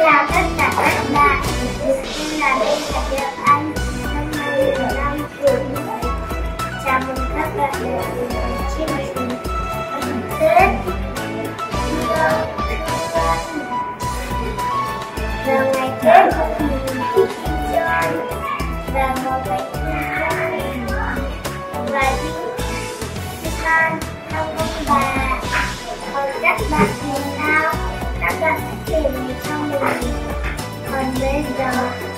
chào tất cả các bạn, mình là Lê Hải Diệp Anh, năm nay là năm tuổi. Chào mừng các bạn đến với chương trình Tết. Vào ngày Tết, mình thích chơi và một bánh trưng và đi đi ăn thăm ông bà. Còn các bạn Anne, Anne, Anne,